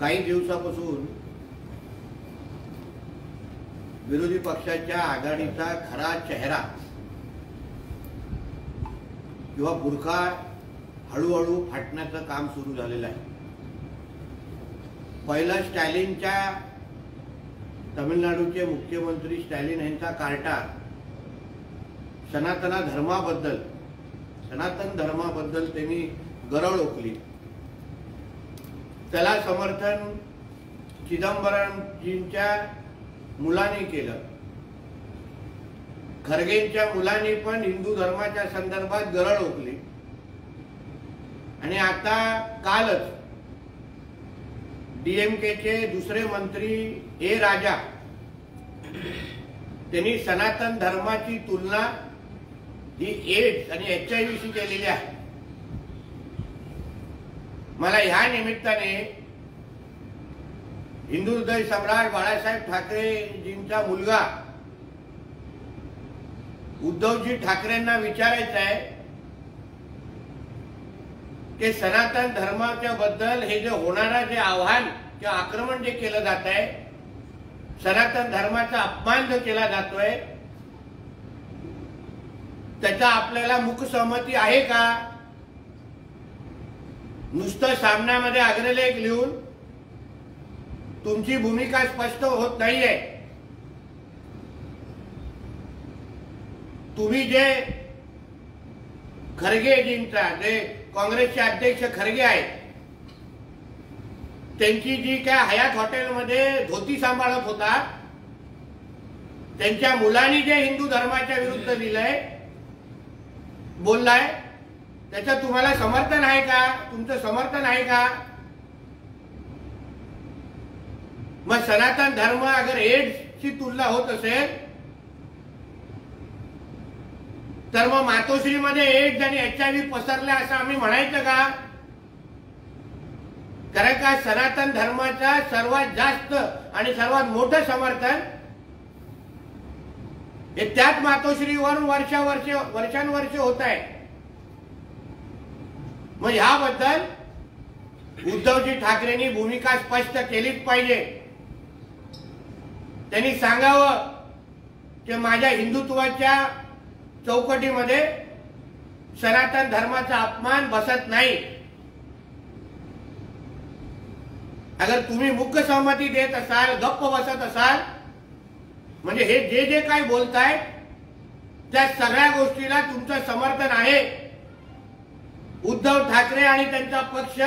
काही दिवसापासून विरोधी पक्षाच्या आघाडीचा खरा चेहरा किंवा बुरखा हळूहळू फाटण्याचं काम सुरू झालेलं आहे. पहिलं स्टॅलिनच्या तमिळनाडूचे मुख्यमंत्री स्टॅलिन यांचा कार्टा सनातना धर्माबद्दल सनातन धर्माबद्दल त्यांनी गरळ ओकली. त्याला समर्थन चिदंबरमजींच्या मुलाने केलं. खरगेंच्या मुलांनी पण हिंदू धर्माच्या संदर्भात गरळ ओकली. आणि आता कालच डीएमकेचे दुसरे मंत्री ए राजा त्यांनी सनातन धर्माची तुलना ही एड्स आणि एच आय व्हीशी केलेली आहे. मला ह्या निमित्ताने हिंदू हृदय सम्राट बाळासाहेब ठाकरेजींचा मुलगा उद्धवजी ठाकरेंना विचारायचं आहे की सनातन धर्माच्या बद्दल हे जे होणारा जे आव्हान किंवा आक्रमण जे केलं जात आहे सनातन धर्माचा अपमान जो केला जातोय त्याचा आपल्याला मुख सहमती आहे का? नुसतं सामन्यामध्ये अग्रलेख लिहून तुमची भूमिका स्पष्ट होत नाहीये. तुम्ही जे खरगेजींचा जे काँग्रेसचे अध्यक्ष खरगे आहेत त्यांची जी काय हयात हॉटेलमध्ये धोती सांभाळत होता त्यांच्या मुलांनी जे हिंदू धर्माच्या विरुद्ध दिलंय बोललाय त्याचं तुम्हाला समर्थन आहे का? तुमचं समर्थन आहे का? मग सनातन धर्म अगर एड्सची तुलना होत असेल तर मग मातोश्रीमध्ये एड्स आणि एच आय व्ही पसरल्या असं आम्ही म्हणायचं का? कारण का सनातन धर्माचा सर्वात जास्त आणि सर्वात मोठं समर्थन? हे त्याच मातोश्रीवर वर्षा वर्ष वर्षानुवर्ष होत आहे. मग ह्याबद्दल उद्धवजी ठाकरेंनी भूमिका स्पष्ट केलीच पाहिजे. त्यांनी सांगावं की माझ्या हिंदुत्वाच्या चौकटीमध्ये सनातन धर्माचा अपमान बसत नाही. अगर तुम्ही मुख्य सहमती देत असाल गप्प बसत असाल म्हणजे हे जे जे काय बोलताय त्या सगळ्या गोष्टीला तुमचं समर्थन आहे. उद्धव ठाकरे आणि त्यांचा पक्ष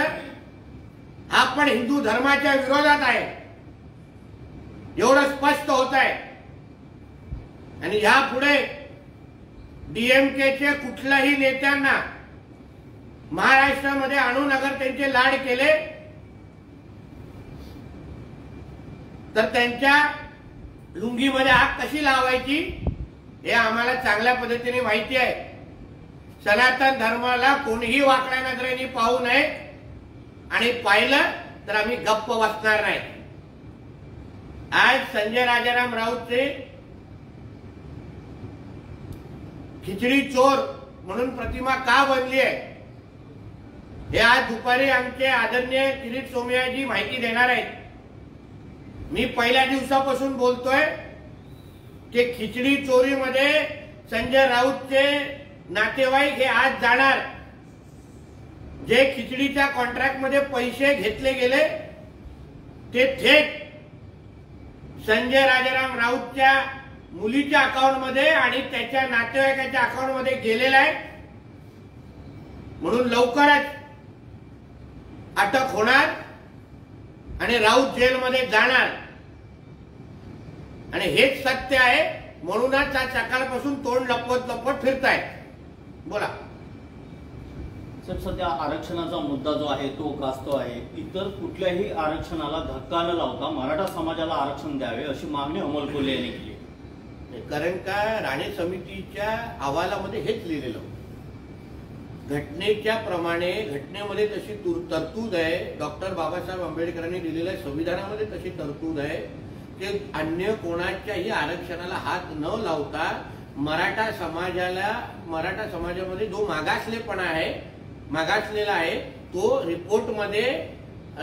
हा पण हिंदू धर्माच्या विरोधात आहे. एवढं स्पष्ट होत आहे. आणि यापुढे डीएमकेचे कुठल्याही नेत्यांना महाराष्ट्रामध्ये आणून अगर त्यांचे लाड केले तर त्यांच्या लुंगीमध्ये आग कशी लावायची हे आम्हाला चांगल्या पद्धतीने माहिती आहे. सनातन धर्माला कोणीही वाकड्या नजरेने पाहू नये. आणि पाहिलं तर आम्ही गप्प बसणार नाही. आज संजय राजाराम राऊतचे खिचडी चोर म्हणून प्रतिमा का बनली आहे? हे आज दुपारी आमचे आदरणीय किरीट सोमयाजी माहिती देणार आहेत. मी पहिल्या दिवसापासून बोलतोय की खिचडी चोरीमध्ये संजय राऊतचे नातेवाईक हे आज जाणार. जे खिचडीच्या कॉन्ट्रॅक्टमध्ये पैसे घेतले गेले ते थेट संजय राजाराम राऊतच्या मुलीच्या अकाउंटमध्ये आणि त्याच्या नातेवाईकाच्या अकाउंटमध्ये गेलेला आहे. म्हणून लवकरच अटक होणार आणि राऊत जेलमध्ये जाणार. आणि हेच सत्य आहे म्हणूनच आज सकाळपासून तोंड लपवत लपवत फिरतायत. बोला सर सध्या आरक्षणाचा मुद्दा जो आहे तो गाजतो आहे इतर कुठल्याही आरक्षणाला धक्का न लावता मराठा समाजाला आरक्षण द्यावे अशी मागणी अमोल कोल्हे यांनी केली आहे. कारण का राणे समितीच्या अहवालामध्ये हेच लिहिलेलं. घटनेच्या प्रमाणे घटनेमध्ये तशी तुर- तरतूद आहे डॉक्टर बाबासाहेब आंबेडकरांनी दिलेल्या संविधानामध्ये तशी तरतूद आहे की अन्य कोणाच्याही आरक्षणाला हात न लावता मराठा समाजाला मराठा समाजामध्ये जो मागासलेपणा आहे मागासलेला आहे तो रिपोर्टमध्ये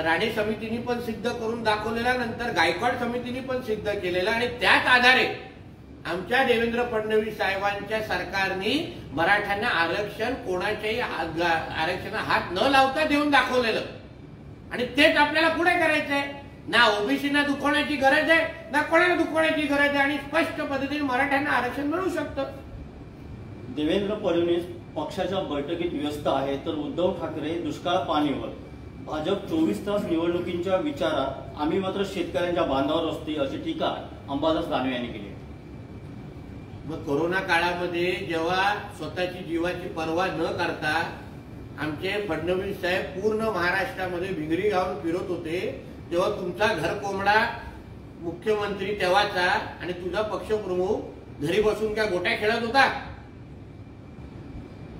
राणे समितीने पण सिद्ध करून दाखवलेला नंतर गायकवाड समितीने पण सिद्ध केलेला आणि त्याच आधारे आमच्या देवेंद्र फडणवीस साहेबांच्या सरकारने मराठ्यांना आरक्षण कोणाच्याही हात- आरक्षणा हात न लावता देऊन दाखवलेलं. आणि तेच आपल्याला पुढे करायचंय. ना ओबीसीना दुखवण्याची गरज आहे ना कोणाला दुखवण्याची गरज आहे? आणि स्पष्ट पद्धतीने मराठ्यांना आरक्षण मिळू शकतं. देवेंद्र फडणवीस पक्षाच्या बैठकीत व्यस्त आहे तर उद्धव ठाकरे दुष्काळ पाणीवर. भाजप चोवीस तास निवडणुकींच्या विचारात आम्ही मात्र शेतकऱ्यांच्या बांधावर असते अशी टीका अंबादास दानवे यांनी केली मग कोरोना काळामध्ये जेव्हा स्वतःची जीवाची पर्वा न करता आमचे फडणवीस साहेब पूर्ण महाराष्ट्रामध्ये भिंगरी गावून फिरत होते जेव्हा तुमचा घर कोंबडा मुख्यमंत्री तेव्हाचा आणि तुझा पक्षप्रमुख घरी बसून काय गोट्या खेळत होता.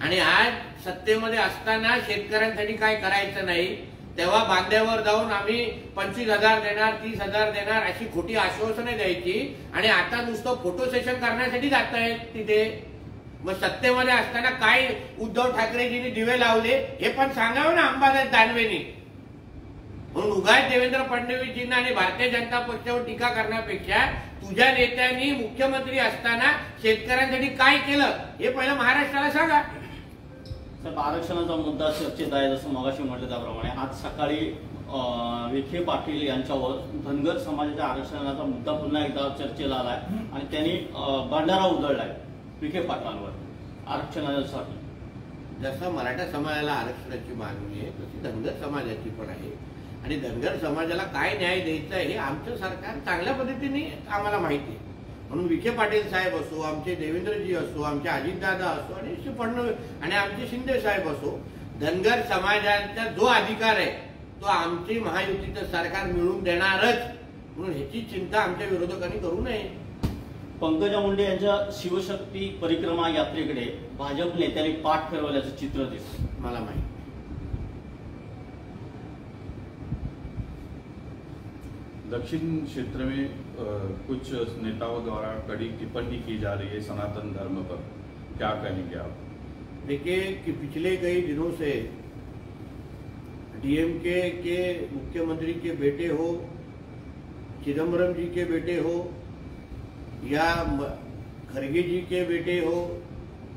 आणि आज सत्तेमध्ये असताना शेतकऱ्यांसाठी काय करायचं नाही तेव्हा बांध्यावर जाऊन आम्ही पंचवीस हजार देणार तीस हजार देणार अशी खोटी आश्वासने द्यायची आणि आता नुसतं फोटो सेशन करण्यासाठी जात आहेत तिथे. मग सत्तेमध्ये असताना काय उद्धव ठाकरेजींनी दिवे लावले हे पण सांगावं ना अंबादास दानवेनी. म्हणून उगाच देवेंद्र फडणवीसजींना आणि भारतीय जनता पक्षावर टीका करण्यापेक्षा तुझ्या नेत्यांनी मुख्यमंत्री असताना शेतकऱ्यांसाठी काय केलं हे पहिलं महाराष्ट्राला सांगा. साहेब आरक्षणाचा मुद्दा चर्चेत आहे जसं मगाशी म्हटलं त्याप्रमाणे. आज सकाळी विखे पाटील यांच्यावर धनगर समाजाच्या आरक्षणाचा मुद्दा पुन्हा एकदा चर्चेला आलाय आणि त्यांनी भंडारा उधळलाय विखे पाटलांवर आरक्षणासाठी. जसं मराठा समाजाला आरक्षणाची मागणी आहे तशी धनगर समाजाची पण आहे. आणि धनगर समाजाला काय न्याय द्यायचा आहे हे आमचं सरकार चांगल्या पद्धतीने आम्हाला माहिती आहे. म्हणून विखे पाटील साहेब असो आमचे देवेंद्रजी असो आमचे अजितदादा असो आणि श्री फडणवीस आणि आमचे शिंदे साहेब असो धनगर समाजाचा जो अधिकार आहे तो आमची महायुतीचं सरकार मिळवून देणारच. म्हणून ह्याची चिंता आमच्या विरोधकांनी करू नये. पंकजा मुंडे यांच्या शिवशक्ती परिक्रमा यात्रेकडे भाजप नेत्यांनी पाठ फिरवल्याचं चित्र दिसतं मला माहिती. दक्षिण क्षेत्र में कुछ नेताओं द्वारा कड़ी टिप्पणी की जा रही है सनातन धर्म पर। क्या कहेंगे आप? देखिए कि पिछले कई दिनों से डीएमके के मुख्यमंत्री के बेटे हो चिदम्बरम जी के बेटे हो, या खरगे जी के बेटे हो,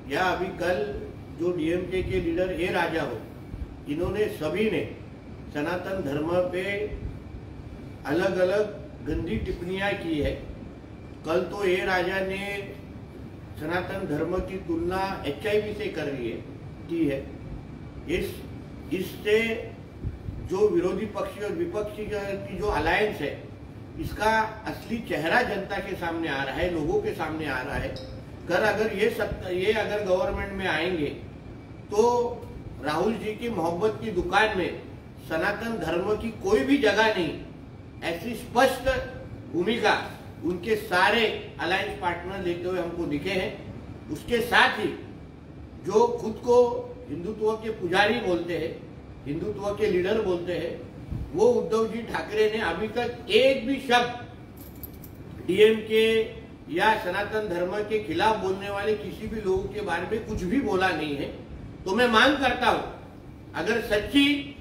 या अभी कल जो डीएमके के लीडर ए राजा हो, इन्होंने सभी ने सनातन धर्म पे अलग अलग गंदी टिप्पणियाँ की है। कल तो ये राजा ने सनातन धर्म की तुलना एचआईवी से कर रही है, की है। इस, इससे जो विरोधी पक्षी और विपक्षी की जो अलायंस है, इसका असली चेहरा जनता के सामने आ रहा है, लोगों के सामने आ रहा है। कर अगर ये सत्ता ये अगर गवर्नमेंट में आएँगे तो राहुल जी की मोहब्बत की दुकान में सनातन धर्म की कोई भी जगह नहीं ऐसी स्पष्ट भूमिका उनके सारे अलायंस पार्टनर लेते हुए हमको दिखे हैं। उसके साथ ही जो खुद को हिंदुत्व के पुजारी बोलते हैं, हिंदुत्व के लीडर बोलते हैं, वो उद्धव जी ठाकरे ने अभी तक एक भी शब्द डीएमके या सनातन धर्म के खिलाफ बोलने वाले किसी भी लोगों के बारे में कुछ भी बोला नहीं है। तो मैं मांग करता हूँ, अगर सच्ची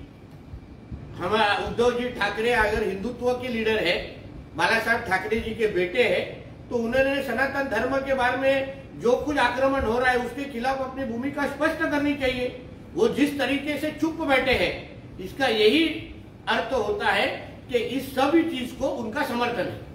हमारा उद्धव जी ठाकरे अगर हिंदुत्व के लीडर है, बाला साहब ठाकरे जी के बेटे है तो उन्होंने सनातन धर्म के बारे में जो कुछ आक्रमण हो रहा है, उसके खिलाफ अपनी भूमिका स्पष्ट करनी चाहिए। वो जिस तरीके से चुप बैठे हैं, इसका यही अर्थ होता है कि इस सभी चीज़ को उनका समर्थन है।